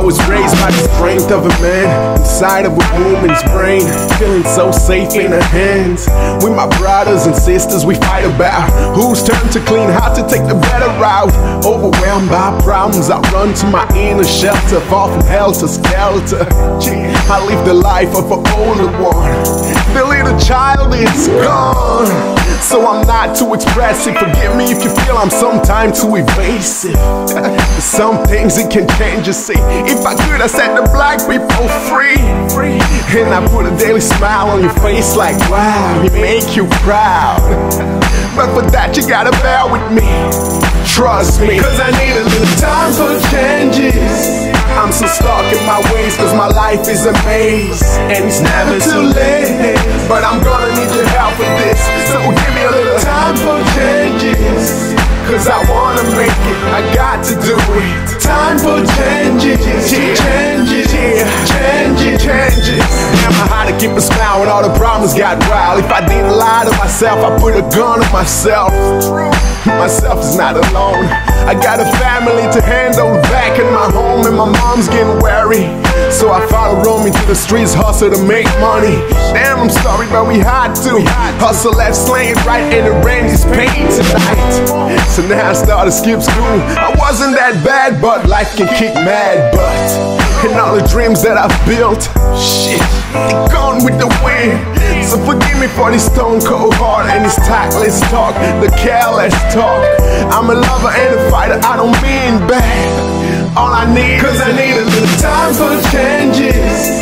I was raised by the strength of a man inside of a woman's brain. Feeling so safe in her hands. With my brothers and sisters, we fight about whose turn to clean, how to take the better route. Overwhelmed by problems, I run to my inner shelter, fall from helter skelter. I live the life of an older one. The little child is gone. So I'm not too expressive. Forgive me if you feel I'm sometimes too evasive. Some things it can change, you see. If I could, I set the black people free. And I put a daily smile on your face like, wow, we make you proud. But for that, you gotta bear with me. Trust me, cause I need a little time for changes. I'm so stuck in my ways, cause my life is a maze. And it's never too late. But I'm gonna need your help with this. All the problems got wild. If I didn't lie to myself, I put a gun on myself. Myself is not alone. I got a family to handle back in my home, and my mom's getting wary. So I follow Romy to the streets, hustle to make money. Damn, I'm sorry, but we had to. Hustle left, slang right, and the rent is tonight. So now I started skip school. I wasn't that bad, but life can kick mad butt. And all the dreams that I've built, shit, they gone with the wind. So forgive me for this stone cold heart and this tactless talk, the careless talk. I'm a lover and a fighter, I don't mean bad. All I need, cause I need a little time for changes.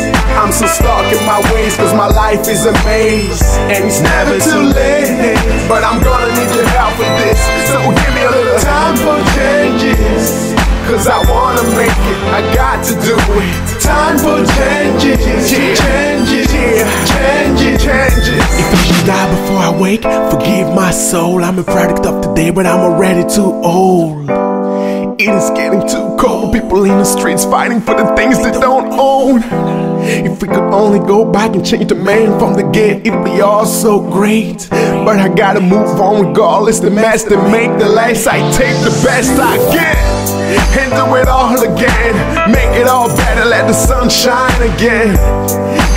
I'm so stuck in my ways, cause my life is a maze. And it's never too late. But I'm gonna need your help with this. So give me a little time for changes. Cause I wanna make it, I got to do it. Time for changes, changes, changes, changes. If I should die before I wake, forgive my soul. I'm a product of today, but I'm already too old. It is getting too cold. People in the streets fighting for the things they don't own. If we could only go back and change the man from the get, it'd be all so great. But I gotta move on regardless. The mess that make the less I take the best I get. And do it all again. Make it all better, let the sun shine again.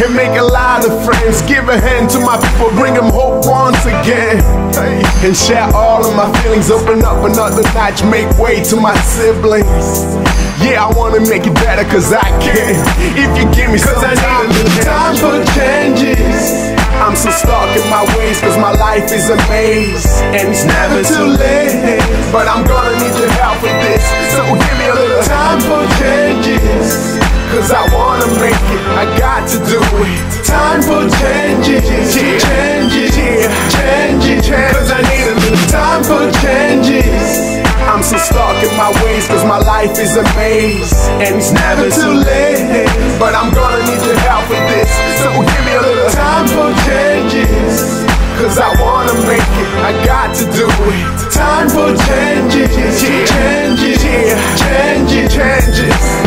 And make a lot of friends. Give a hand to my people, bring them hope once again. And share all of my feelings. Open up another notch, make way to my siblings. Yeah, I wanna make it better cause I can. If you give me some time, I need a little time for changes. I'm so stuck in my ways cause my life is a maze. And it's never too late. But I'm gonna need your help with this. So give me a little time for changes. Cause I wanna make it, I got to do it. Time for changes, changes, life is a maze And it's never too late. But I'm gonna need your help with this. So give me a little time for changes Cause I wanna make it, I got to do it. Time for changes, changes, changes, changes